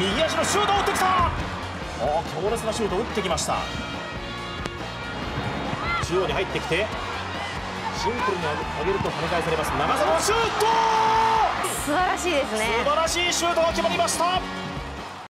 右足のシュートを打ってきた。お強烈なシュートを打ってきました。中央に入ってきてシンプルに上げると跳ね返されます。長澤のシュート。素晴らしいですね。素晴らしいシュートが決まりました。